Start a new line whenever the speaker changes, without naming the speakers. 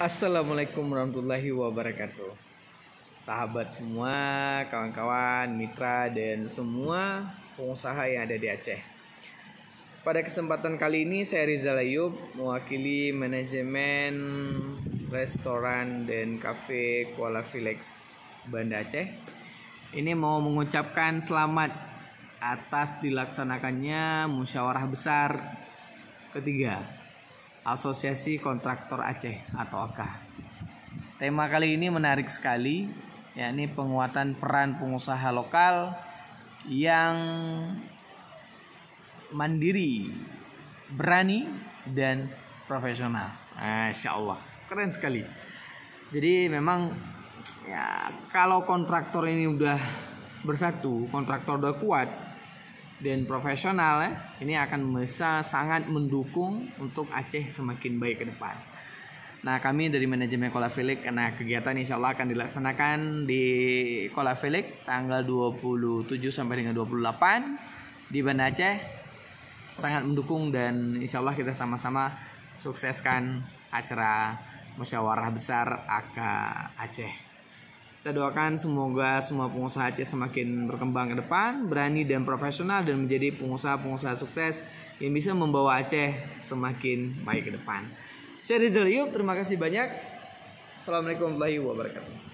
Assalamualaikum warahmatullahi wabarakatuh. Sahabat semua, kawan-kawan, mitra, dan semua pengusaha yang ada di Aceh. Pada kesempatan kali ini saya Rizal Ayub mewakili manajemen restoran dan kafe Kuala Felix Banda Aceh. Ini mau mengucapkan selamat atas dilaksanakannya musyawarah besar ketiga Asosiasi Kontraktor Aceh atau AKA. Tema kali ini menarik sekali, yakni penguatan peran pengusaha lokal yang mandiri, berani, dan profesional. Masya Allah, keren sekali. Jadi memang ya kalau kontraktor ini udah bersatu, kontraktor udah kuat, dan profesional ya ini akan bisa sangat mendukung untuk Aceh semakin baik ke depan. Nah kami dari manajemen Kola Felix karena kegiatan insya Allah akan dilaksanakan di Kola Felix tanggal 27 sampai dengan 28 di Banda Aceh sangat mendukung dan insya Allah kita sama-sama sukseskan acara musyawarah besar AK Aceh. Kita doakan semoga semua pengusaha Aceh semakin berkembang ke depan, berani dan profesional dan menjadi pengusaha-pengusaha sukses yang bisa membawa Aceh semakin baik ke depan. Saya Rizal Yub, terima kasih banyak. Assalamualaikum warahmatullahi wabarakatuh.